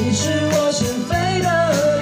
你是我心扉的。